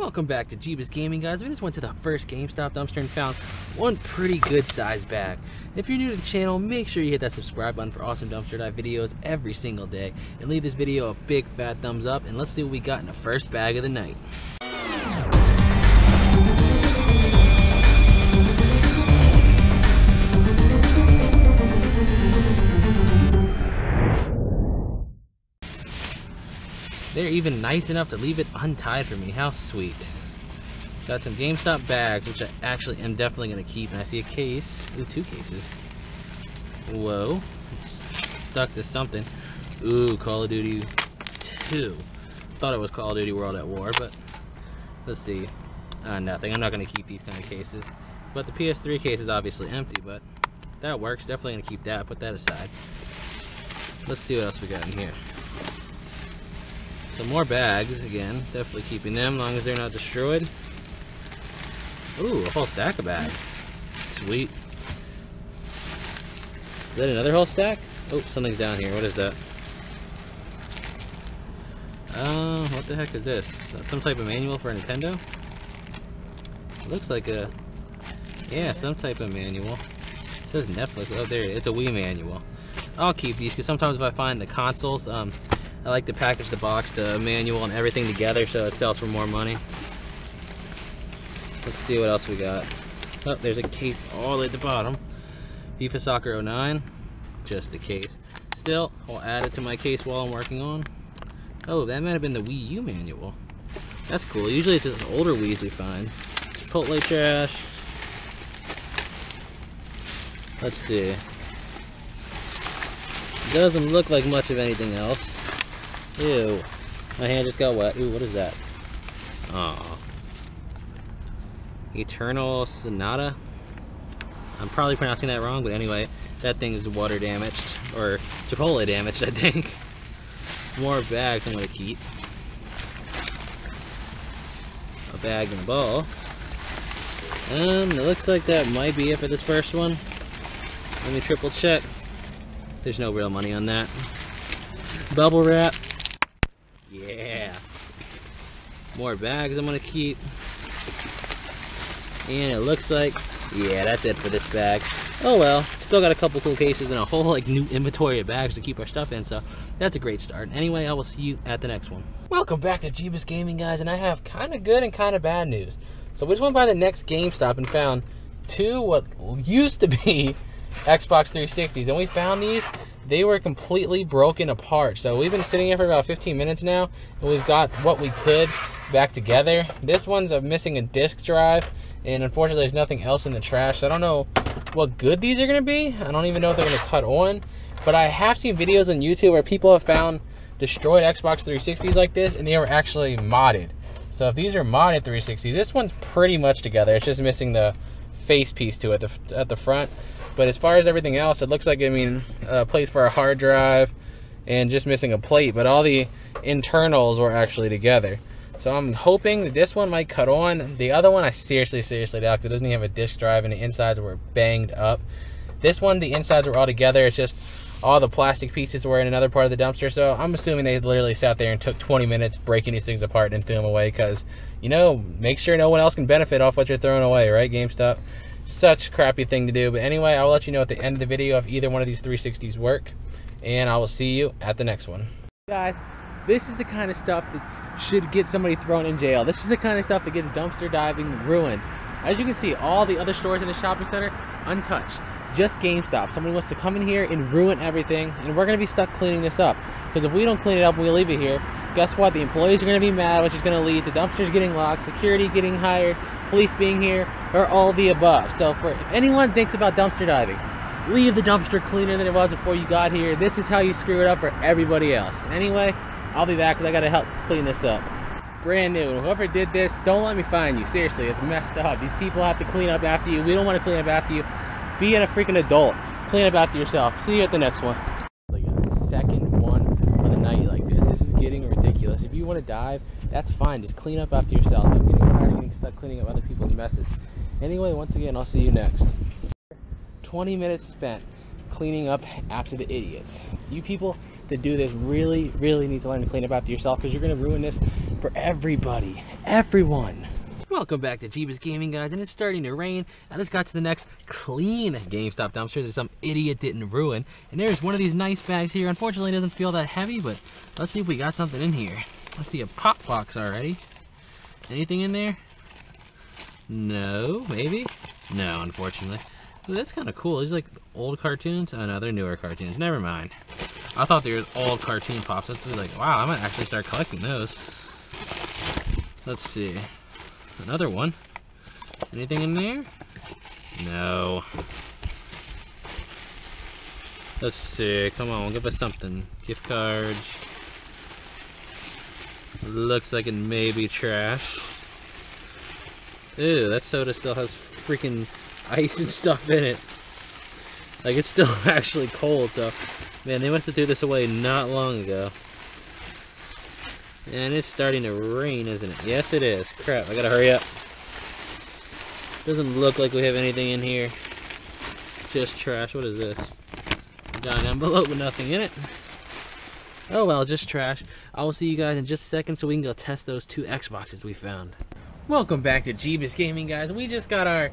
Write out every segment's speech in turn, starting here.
Welcome back to Jebus Gaming, guys. We just went to the first GameStop dumpster and found one pretty good size bag. If you're new to the channel, make sure you hit that subscribe button for awesome dumpster dive videos every single day. And leave this video a big fat thumbs up, and let's see what we got in the first bag of the night. Even nice enough to leave it untied for me. How sweet. Got some GameStop bags, which I actually am definitely going to keep. And I see a case. Ooh, two cases. Whoa. It's stuck to something. Ooh, Call of Duty 2. Thought it was Call of Duty World at War, but let's see. Uh, nothing. I'm not going to keep these kind of cases. But the PS3 case is obviously empty, but that works. Definitely going to keep that. Put that aside. Let's see what else we got in here. Some more bags, again. Definitely keeping them, as long as they're not destroyed. Ooh, a whole stack of bags. Sweet. Is that another whole stack? Oh, something's down here. What is that? Uh, what the heck is this? Some type of manual for Nintendo? looks like a... Yeah, some type of manual. It says Netflix. Oh, there it is. It's a Wii manual. I'll keep these, because sometimes if I find the consoles, um, I like to package the box, the manual, and everything together so it sells for more money. Let's see what else we got. Oh, there's a case all at the bottom. FIFA Soccer 09, just a case. Still, I'll add it to my case while I'm working on. Oh, that might have been the Wii U manual. That's cool. Usually it's just older Wii's we find. Chipotle trash. Let's see. Doesn't look like much of anything else. Ew. My hand just got wet. Ooh, what is that? Aw. Eternal Sonata? I'm probably pronouncing that wrong, but anyway, that thing is water damaged. Or Chipotle damaged, I think. More bags I'm to keep. A bag and a ball. Um, it looks like that might be it for this first one. Let me triple check. There's no real money on that. Bubble wrap. Yeah. More bags I'm gonna keep. And it looks like, yeah, that's it for this bag. Oh well, still got a couple cool cases and a whole like new inventory of bags to keep our stuff in, so that's a great start. Anyway, I will see you at the next one. Welcome back to Jebus Gaming, guys, and I have kind of good and kind of bad news. So we just went by the next GameStop and found two what used to be Xbox 360s, and we found these they were completely broken apart. So we've been sitting here for about 15 minutes now, and we've got what we could back together. This one's a missing a disk drive, and unfortunately there's nothing else in the trash. So I don't know what good these are gonna be. I don't even know if they're gonna cut on, but I have seen videos on YouTube where people have found destroyed Xbox 360s like this, and they were actually modded. So if these are modded 360, this one's pretty much together. It's just missing the face piece to it at the front. But as far as everything else, it looks like, I mean, a place for a hard drive and just missing a plate, but all the internals were actually together. So I'm hoping that this one might cut on. The other one, I seriously, seriously doubt it doesn't even have a disk drive and the insides were banged up. This one, the insides were all together. It's just all the plastic pieces were in another part of the dumpster. So I'm assuming they literally sat there and took 20 minutes breaking these things apart and threw them away because, you know, make sure no one else can benefit off what you're throwing away, right, GameStop? Such crappy thing to do. But anyway, I'll let you know at the end of the video if either one of these 360s work. And I will see you at the next one. Guys, this is the kind of stuff that should get somebody thrown in jail. This is the kind of stuff that gets dumpster diving ruined. As you can see, all the other stores in the shopping center, untouched. Just GameStop. Somebody wants to come in here and ruin everything, and we're going to be stuck cleaning this up. Because if we don't clean it up we leave it here, guess what? The employees are going to be mad, which is going to lead to dumpsters getting locked, security getting hired, police being here, or all the above. So for if anyone thinks about dumpster diving, leave the dumpster cleaner than it was before you got here. This is how you screw it up for everybody else. Anyway, I'll be back because I got to help clean this up. Brand new. Whoever did this, don't let me find you. Seriously, it's messed up. These people have to clean up after you. We don't want to clean up after you. Be a freaking adult. Clean up after yourself. See you at the next one. Second one on the night like this. This is getting ridiculous. If you want to dive, that's fine. Just clean up after yourself. I'm getting tired of getting stuck cleaning up other people's messes. Anyway, once again, I'll see you next. 20 minutes spent cleaning up after the idiots. You people that do this really, really need to learn to clean up after yourself because you're going to ruin this for everybody, everyone. Welcome back to Jebus Gaming, guys, and it's starting to rain. I just got to the next clean GameStop dumpster that some idiot didn't ruin. And there's one of these nice bags here. Unfortunately, it doesn't feel that heavy, but let's see if we got something in here. Let's see a pop box already. Anything in there? No, maybe? No, unfortunately. Ooh, that's kind of cool. These like old cartoons? Oh no, they're newer cartoons. Never mind. I thought they were old cartoon pops. That's like, wow, I might actually start collecting those. Let's see. Another one. Anything in there? No. Let's see. Come on, give us something. Gift cards. Looks like it may be trash. Ew, that soda still has freaking ice and stuff in it. Like, it's still actually cold, so... Man, they must have threw this away not long ago. And it's starting to rain, isn't it? Yes, it is. Crap, I gotta hurry up. Doesn't look like we have anything in here. Just trash. What is this? Giant envelope with nothing in it. Oh well, just trash. I will see you guys in just a second so we can go test those two Xboxes we found. Welcome back to Jebus Gaming, guys. We just got our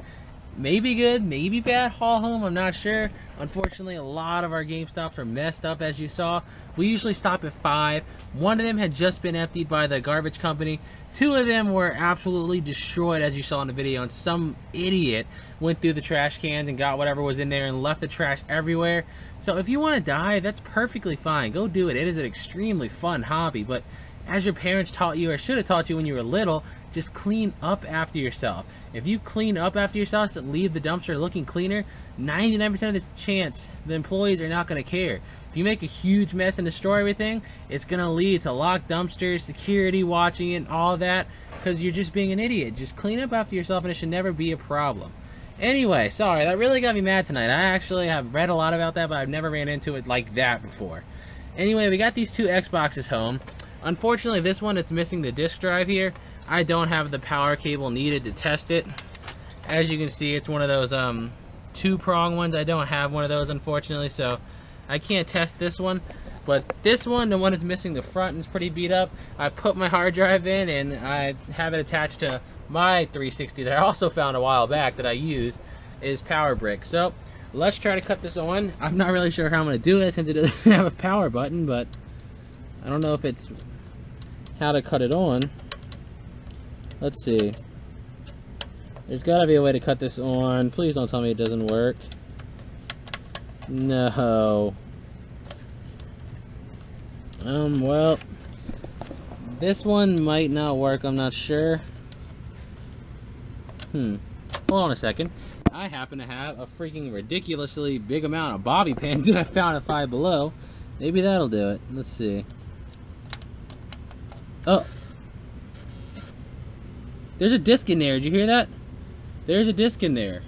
maybe good, maybe bad haul home. I'm not sure. Unfortunately, a lot of our GameStops are messed up, as you saw. We usually stop at five. One of them had just been emptied by the garbage company. Two of them were absolutely destroyed, as you saw in the video, and some idiot went through the trash cans and got whatever was in there and left the trash everywhere. So if you want to dive, that's perfectly fine. Go do it. It is an extremely fun hobby, but as your parents taught you or should have taught you when you were little, just clean up after yourself. If you clean up after yourself and leave the dumpster looking cleaner, 99% of the chance the employees are not going to care. If you make a huge mess and destroy everything, it's going to lead to locked dumpsters, security watching it, all that, because you're just being an idiot. Just clean up after yourself and it should never be a problem. Anyway, sorry, that really got me mad tonight. I actually have read a lot about that, but I've never ran into it like that before. Anyway, we got these two Xboxes home. Unfortunately, this one, it's missing the disk drive here. I don't have the power cable needed to test it. As you can see, it's one of those um, two-prong ones. I don't have one of those, unfortunately, so I can't test this one. But this one, the one that's missing the front, is pretty beat up. I put my hard drive in, and I have it attached to my 360 that I also found a while back that I use is Power Brick. So let's try to cut this on. I'm not really sure how I'm going to do it since it doesn't have a power button, but I don't know if it's how to cut it on. Let's see. There's got to be a way to cut this on. Please don't tell me it doesn't work. No. Um, well, this one might not work. I'm not sure. Hmm. Hold on a second. I happen to have a freaking ridiculously big amount of bobby pins that I found at Five Below. Maybe that'll do it. Let's see. Oh. There's a disc in there. Did you hear that? There's a disc in there.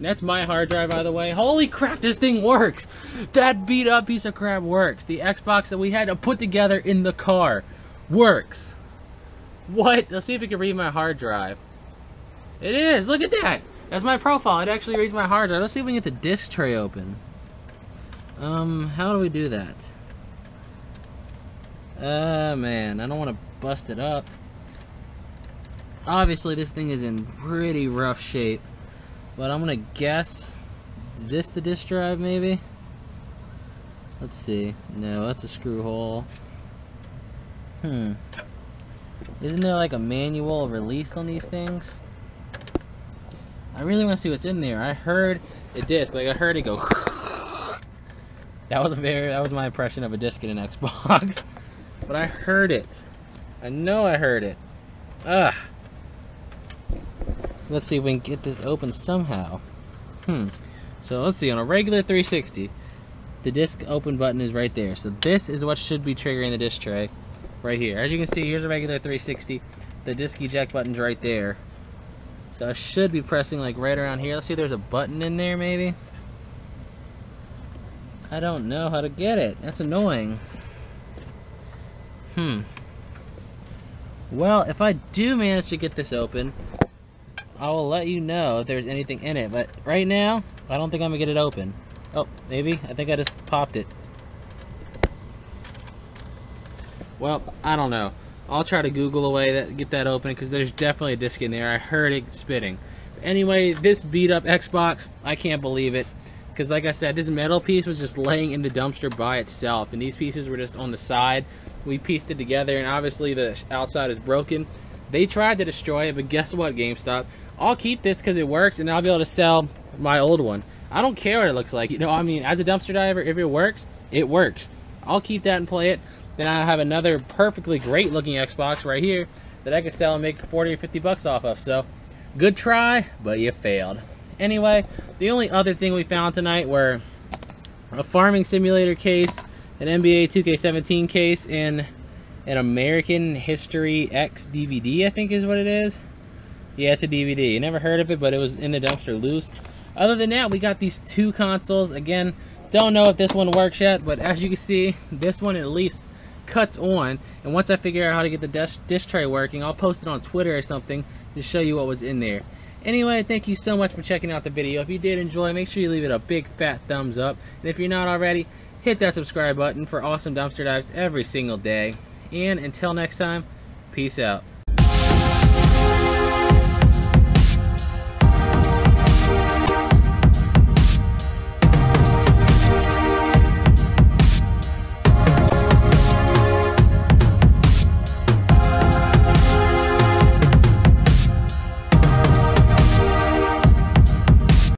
that's my hard drive, by the way. Holy crap, this thing works! That beat up piece of crap works. The Xbox that we had to put together in the car works. What? Let's see if it can read my hard drive. It is. Look at that. That's my profile. It actually reads my hard drive. Let's see if we can get the disk tray open. Um, how do we do that? Uh, man, I don't want to bust it up. Obviously, this thing is in pretty rough shape. But I'm going to guess, is this the disk drive, maybe? Let's see. No, that's a screw hole. Hmm. Isn't there like a manual release on these things? I really want to see what's in there. I heard a disc, like I heard it go. that was a very, that was my impression of a disc in an Xbox. but I heard it. I know I heard it. Ugh. Let's see if we can get this open somehow. Hmm. So let's see, on a regular 360, the disc open button is right there. So this is what should be triggering the disc tray right here. As you can see, here's a regular 360. The disc eject button's right there. So I should be pressing like right around here. Let's see if there's a button in there maybe. I don't know how to get it. That's annoying. Hmm. Well, if I do manage to get this open, I will let you know if there's anything in it. But right now, I don't think I'm going to get it open. Oh, maybe? I think I just popped it. Well, I don't know. I'll try to Google a way that get that open because there's definitely a disc in there. I heard it spitting. Anyway, this beat up Xbox, I can't believe it. Because like I said, this metal piece was just laying in the dumpster by itself. And these pieces were just on the side. We pieced it together and obviously the outside is broken. They tried to destroy it, but guess what, GameStop? I'll keep this because it works and I'll be able to sell my old one. I don't care what it looks like. You know, I mean, as a dumpster diver, if it works, it works. I'll keep that and play it. Then I have another perfectly great looking Xbox right here that I can sell and make 40 or 50 bucks off of. So, good try, but you failed. Anyway, the only other thing we found tonight were a farming simulator case, an NBA 2K17 case, and an American History X DVD, I think is what it is. Yeah, it's a DVD. You never heard of it, but it was in the dumpster loose. Other than that, we got these two consoles. Again, don't know if this one works yet, but as you can see, this one at least cuts on. And once I figure out how to get the dish, dish tray working, I'll post it on Twitter or something to show you what was in there. Anyway, thank you so much for checking out the video. If you did enjoy, make sure you leave it a big fat thumbs up. And if you're not already, hit that subscribe button for awesome dumpster dives every single day. And until next time, peace out.